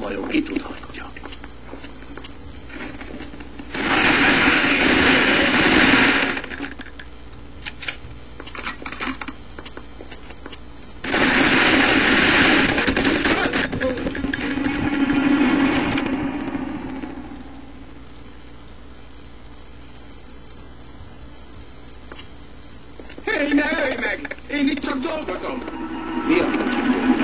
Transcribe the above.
Majom ki tud Kérj, ne ölj meg! Én itt csak dolgozom! Mi a kicsit?